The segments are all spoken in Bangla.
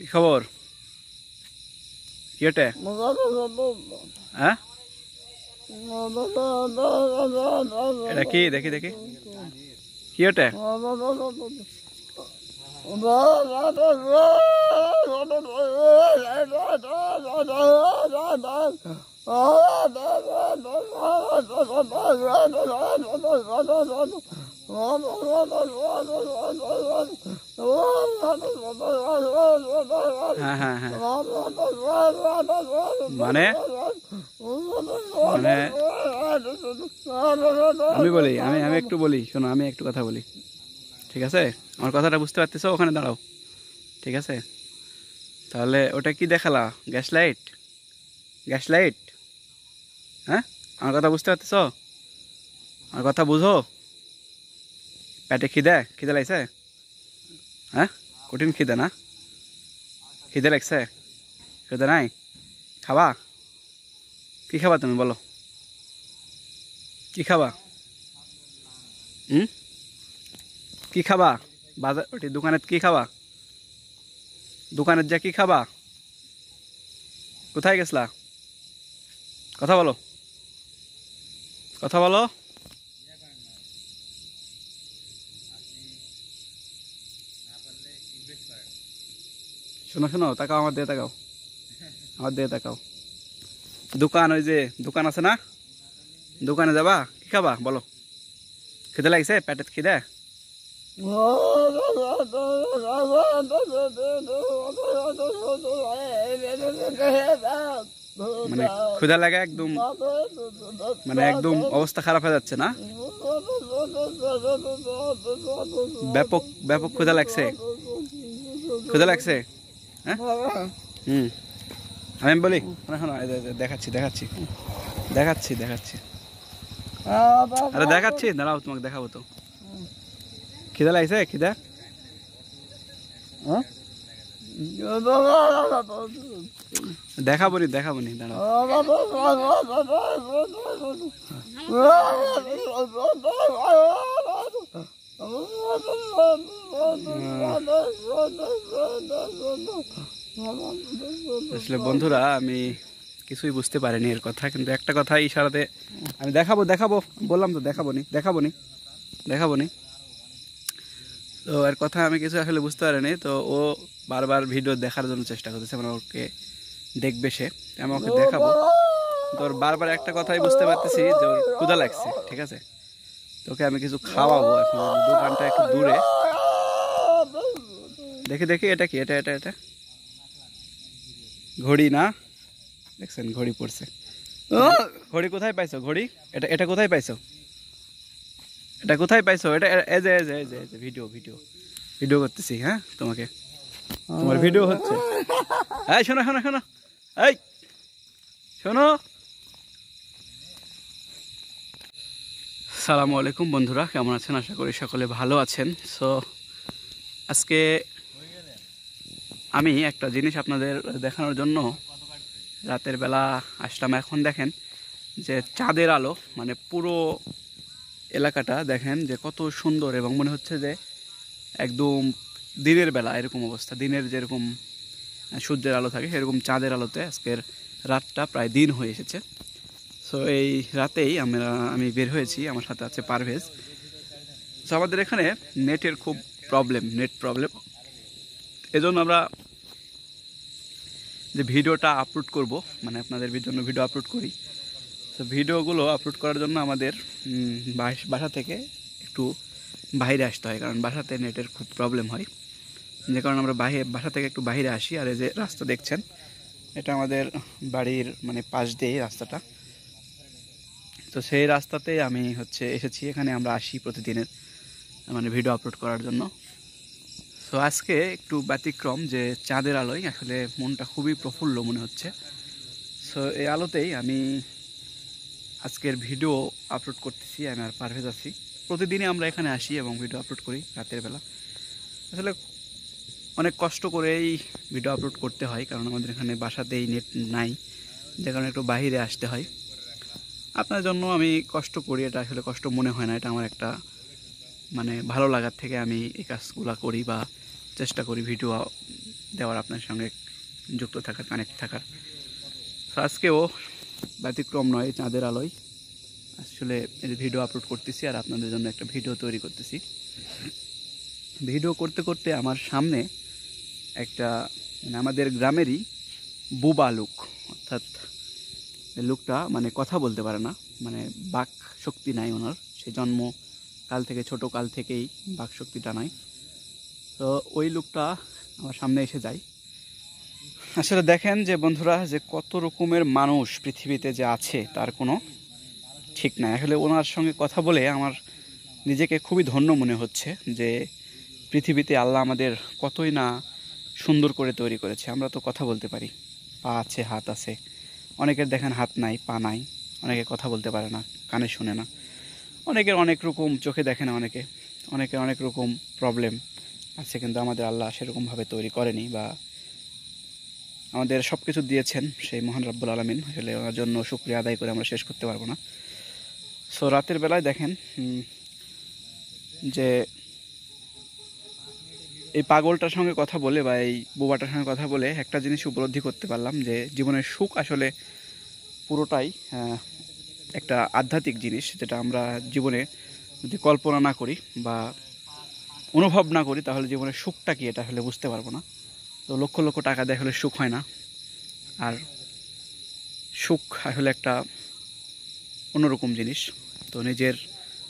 কি খবর কি ওটা হ্যাঁ এটা কি দেখি দেখি কি ওটা হ্যাঁ হ্যাঁ হ্যাঁ মানে? মানে? আমি বলি, আমি আমি একটু বলি, শোনো, আমি একটু কথা বলি। ঠিক আছে? আমার কথাটা বুঝতে পারতেছো? ওখানে দাঁড়াও। ঠিক আছে? তাহলে ওটা কি দেখালা? Gas light? Gas light? হ্যাঁ? আমার কথা বুঝতে পারতেছো? আমার কথা বুঝো? পেটে খিদে? খিদে লাগছে? হ্যাঁ কঠিন খিদে না? খিদে লাগছে? খিদে নাই? খাবা? কি খাবা তুমি বলো? কি খাবা? হুম? কি খাবা? বাজার ওটি দোকানের কি খাবা? দোকানের যা কি খাবা? কোথায় গেছলা? কথা বলো। কথা বলো। শোনো শোনো, তাকাও, আমার দিয়ে তাকাও। আমার দিয়ে তাকাও। দোকান, ওই যে দোকান আছে না? দোকানে যাবা? কি খাবা? বলো। খিদে লাগছে? পেটের খিদে? মানে ক্ষুদা লাগা একদম মানে একদম অবস্থা খারাপ হয়ে যাচ্ছে না? ব্যাপক ব্যাপক ক্ষুদা লাগছে। ক্ষুদা লাগছে? হ্যাঁ? হুম। আমি বলি দেখাচ্ছি দেখাচ্ছি। দেখাচ্ছি দেখাচ্ছি। আরে দেখাচ্ছি দাঁড়াও তোমাকে দেখাবো তো। খিদা লাগছে খিদা? হ্যাঁ? দেখাবো নি দেখাবো নি দাঁড়াও আসলে বন্ধুরা, আমি কিছুই বুঝতে পারিনি এর কথা, কিন্তু একটা কথা ইশারাতে আমি দেখাবো দেখাবো, বললাম তো দেখাবো নি দেখাবো নি দেখাবো নি তো এর কথা আমি কিছু আসলে বুঝতে পারিনি, তো ও বারবার ভিডিও দেখার জন্য চেষ্টা করতেছে মানে ওকে দেখবে সে আমি ওকে দেখাবো। তো ওর বারবার একটা কথাই বুঝতে পারতেছি যে ওর ক্ষুধা লাগছে, ঠিক আছে? তোকে আমি কিছু খাওয়াবো এখন, দোকানটা একটু দূরে। দেখি দেখি এটা কি? এটা এটা এটা? ঘড়ি না? দেখছেন ঘড়ি পড়ছে। ও! ঘড়ি কোথায় পাইছো ঘড়ি? এটা এটা কোথায় পাইছো? এটা কোথায় পাইছো? এটা এ- এই যে এই যে এই যে এই যে ভিডিও ভিডিও। ভিডিও করতেছি হ্যাঁ তোমাকে। তোমার ভিডিও হচ্ছে। এই শোনো শোনো শোনো। এই শোনো। সালামু আলাইকুম বন্ধুরা কেমন আছেন? আশা করি সকলে ভালো আছেন। সো আজকে আমি একটা জিনিস আপনাদের দেখানোর জন্য রাতের বেলা আসলাম। এখন দেখেন যে চাঁদের আলো মানে পুরো এলাকাটা দেখেন যে কত সুন্দর এবং মনে হচ্ছে যে একদম দিনের বেলা এরকম অবস্থা। দিনের যেরকম সূর্যের আলো থাকে, সেরকম চাঁদের আলোতে আজকের রাতটা প্রায় দিন হয়ে এসেছে। সো এই রাতেই আমরা, আমি বের হয়েছি, আমার সাথে আছে পারভেজ। সো আমাদের এখানে নেটের খুব প্রবলেম নেট প্রবলেম এজন্য আমরা যে ভিডিওটা আপলোড করব মানে আপনাদের জন্য ভিডিও আপলোড করি। তো ভিডিওগুলো আপলোড করার জন্য আমাদের বাসা থেকে একটু বাইরে আসতে হয়, কারণ বাসাতে নেটের খুব প্রবলেম হয়। যে কারণে আমরা বাইরে বাসা থেকে একটু বাইরে আসি, আর এই যে রাস্তা দেখছেন, এটা আমাদের বাড়ির মানে পাশ দিয়ে রাস্তাটা। তো সেই রাস্তাতে আমি হচ্ছে এসেছি, এখানে আমরা আসি প্রতিদিনের মানে ভিডিও আপলোড করার জন্য। তো আজকে একটু ব্যতিক্রম যে চাঁদের আলোয় আসলে মনটা খুবই প্রফুল্ল মনে হচ্ছে। সো এই আলোতেই আমি আজকের ভিডিও আপলোড করতেছি, আমি আর পারভেজ আছি। প্রতিদিনই আমরা এখানে আসি এবং ভিডিও আপলোড করি রাতের বেলা। আসলে অনেক কষ্ট করেই ভিডিও আপলোড করতে হয়, কারণ আমাদের এখানে বাসাতেই নেট নাই, যে কারণে একটু বাইরে আসতে হয়। আপনার জন্য আমি কষ্ট করি, এটা আসলে কষ্ট মনে হয় না, এটা আমার একটা মানে ভালো লাগার থেকে আমি এই কাজগুলো করি বা চেষ্টা করি ভিডিও দেওয়ার আপনার সঙ্গে যুক্ত থাকার কানেক্ট থাকার। আজকেও ব্যতিক্রম নয়, চাঁদের আলোয়। আসলে এই ভিডিও আপলোড করতেছি আর আপনাদের জন্য একটা ভিডিও তৈরি করতেছি। ভিডিও করতে করতে আমার সামনে একটা মানে আমাদের গ্রামেরই বুবা লুক অর্থাৎ লোকটা মানে কথা বলতে পারে না মানে বাক শক্তি নাই ওনার। সে জন্ম কাল থেকে, ছোট কাল থেকেই বাক শক্তিটা নাই। তো ওই লোকটা আমার সামনে এসে যায়। আসলে দেখেন যে বন্ধুরা, যে কত রকমের মানুষ পৃথিবীতে যে আছে, তার কোনো ঠিক নাই। আসলে ওনার সঙ্গে কথা বলে আমার নিজেকে খুবই ধন্য মনে হচ্ছে যে পৃথিবীতে আল্লাহ আমাদের কতই না সুন্দর করে তৈরি করেছে। আমরা তো কথা বলতে পারি। পা আছে, হাত আছে। অনেকের দেখেন হাত নাই, পা নাই। অনেকে কথা বলতে পারে না, কানে শুনে না। অনেকের অনেক রকম চোখে দেখে না অনেকে। অনেকের অনেক রকম প্রবলেম আছে, কিন্তু আমাদের আল্লাহ সেরকমভাবে তৈরি করেনি বা আমাদের সব কিছু দিয়েছেন সেই মহান রাব্বুল আলমিন। আসলে ওনার জন্য শুক্রিয়া আদায় করে আমরা শেষ করতে পারব না। সো রাতের বেলায় দেখেন যে এই পাগলটার সঙ্গে কথা বলে বা এই বোবাটার সঙ্গে কথা বলে একটা জিনিস উপলব্ধি করতে পারলাম যে জীবনের সুখ আসলে পুরোটাই একটা আধ্যাত্মিক জিনিস যেটা আমরা জীবনে যদি কল্পনা না করি বা অনুভব না করি, তাহলে জীবনের সুখটা কি এটা আসলে বুঝতে পারব না। তো লক্ষ লক্ষ টাকা দিয়ে হলে সুখ হয় না। আর সুখ আসলে একটা অন্যরকম জিনিস। তো নিজের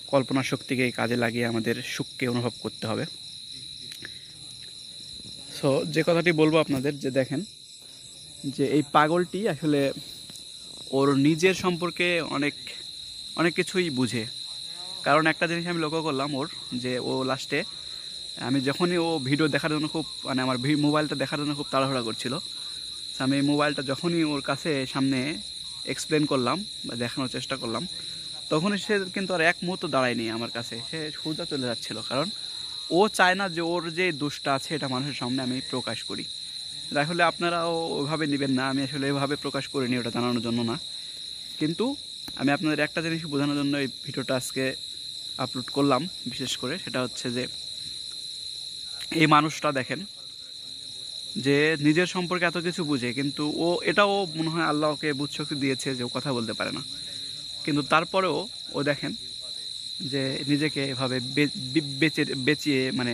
কল্পনা শক্তিকে কাজে লাগিয়ে আমাদের সুখকে অনুভব করতে হবে। সো যে কথাটি বলব আপনাদের, যে দেখেন, যে এই পাগলটি আসলে ওর নিজের সম্পর্কে অনেক অনেক কিছুই বুঝে। কারণ একটা জিনিস আমি লক্ষ্য করলাম ওর, যে ও লাস্টে আমি যখনই ও ভিডিও দেখার জন্য খুব মানে আমার মোবাইলটা দেখার জন্য খুব তাড়াহুড়া করছিল। আমি মোবাইলটা যখনই ওর কাছে সামনে এক্সপ্লেন করলাম, বা দেখানোর চেষ্টা করলাম, তখনই সে কিন্তু আর এক মুহূর্ত দাঁড়ায়নি আমার কাছে। সে সোজা চলে যাচ্ছিল, কারণ ও চায় না যে ওর যে দোষটা আছে, এটা মানুষের সামনে আমি প্রকাশ করি। আসলে আপনারাও ওইভাবে নেবেন না। আমি আসলে এভাবে প্রকাশ করিনি, ওটা জানানোর জন্য না। কিন্তু আমি আপনাদের একটা জিনিস বোঝানোর জন্য এই ভিডিওটা আজকে আপলোড করলাম, বিশেষ করে সেটা হচ্ছে যে এই মানুষটা দেখেন যে নিজের সম্পর্কে এত কিছু বুঝে, কিন্তু ও এটাও মনে হয় আল্লাহকে বুঝশক্তি দিয়েছে যে ও কথা বলতে পারে না। কিন্তু তারপরেও ও দেখেন যে নিজেকে এভাবে বেচে, বেচিয়ে মানে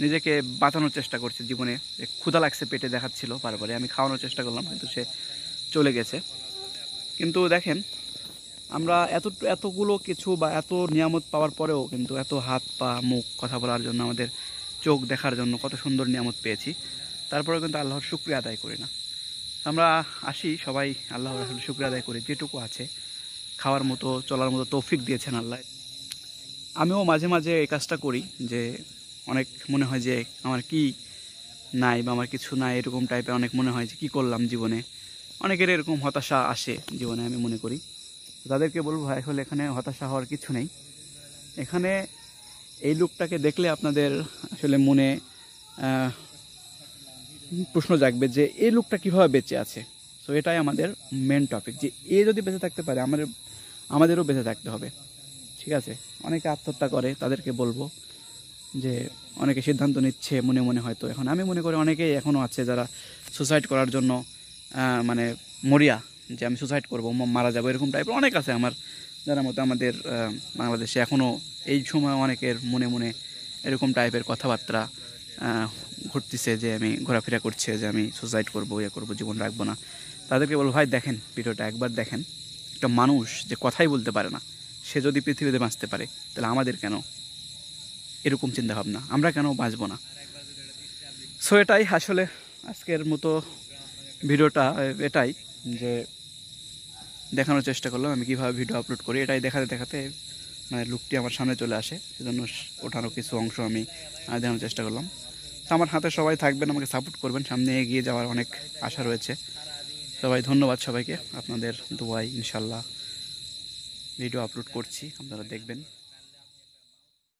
নিজেকে বাঁচানোর চেষ্টা করছে জীবনে। যে ক্ষুধা লাগছে পেটে দেখাচ্ছিল বারবারে আমি খাওয়ানোর চেষ্টা করলাম, কিন্তু সে চলে গেছে। কিন্তু দেখেন, আমরা এত, এতগুলো কিছু বা এত নিয়ামত পাওয়ার পরেও কিন্তু এত হাত পা, মুখ কথা বলার জন্য আমাদের চোখ দেখার জন্য কত সুন্দর নিয়ামত পেয়েছি। তারপরেও কিন্তু আল্লাহর শুক্রিয়া আদায় করি না। আমরা আসি সবাই আল্লাহর আসলে শুক্রিয়া আদায় করি, যেটুকু আছে। খাওয়ার মতো, চলার মতো তৌফিক দিয়েছেন আল্লাহ। আমিও মাঝে মাঝে এই কাজটা করি যে অনেক মনে হয় যে আমার কি নাই বা আমার কিছু নাই, এরকম টাইপের অনেক মনে হয় যে কী করলাম জীবনে। অনেকের এরকম হতাশা আসে জীবনে, আমি মনে করি। তাদেরকে বলব ভাই, আসলে এখানে হতাশা হওয়ার কিছু নেই। এখানে এই লোকটাকে দেখলে আপনাদের আসলে মনে প্রশ্ন জাগবে যে এই লোকটা কীভাবে বেঁচে আছে? তো এটাই আমাদের মেন টপিক যে এ যদি বেঁচে থাকতে পারে, আমাদের, আমাদেরও বেঁচে থাকতে হবে। ঠিক আছে? অনেকে আত্মহত্যা করে, তাদেরকে বলব। যে অনেকে সিদ্ধান্ত নিচ্ছে মনে মনে হয়তো। এখন আমি মনে করি অনেকেই এখনও আছে যারা সুসাইড করার জন্য মানে মরিয়া যে আমি সুসাইড করব মারা যাব, এরকম টাইপের অনেক আছে আমার, যারা মতো আমাদের বাংলাদেশে এখনও এই সময় অনেকের মনে মনে এরকম টাইপের কথাবার্তা ঘটতেছে যে আমি ঘোরাফেরা করছে, যে আমি সুসাইড করব ইয়ে করব, জীবন রাখব না। তাদেরকে বলব, ভাই, দেখেন ভিডিওটা, একবার দেখেন। একটা মানুষ যে কথাই বলতে পারে না, সে যদি পৃথিবীতে বাঁচতে পারে, তাহলে আমাদের কেন এরকম চিন্তা ভাবনা আমরা কেন বাঁচবো না? সো এটাই আসলে আজকের মতো ভিডিওটা, এটাই যে দেখানোর চেষ্টা করলাম, আমি কীভাবে ভিডিও আপলোড করি। এটাই দেখাতে দেখাতে মানে লুকটি আমার সামনে চলে আসে, সেজন্য ওঠানো কিছু অংশ আমি দেখানোর চেষ্টা করলাম। তো আমার হাতে সবাই থাকবেন, আমাকে সাপোর্ট করবেন। সামনে এগিয়ে যাওয়ার অনেক আশা রয়েছে। সবাই ধন্যবাদ সবাইকে। আপনাদের দোয়াই ইনশাল্লাহ ভিডিও আপলোড করছি, আপনারা দেখবেন।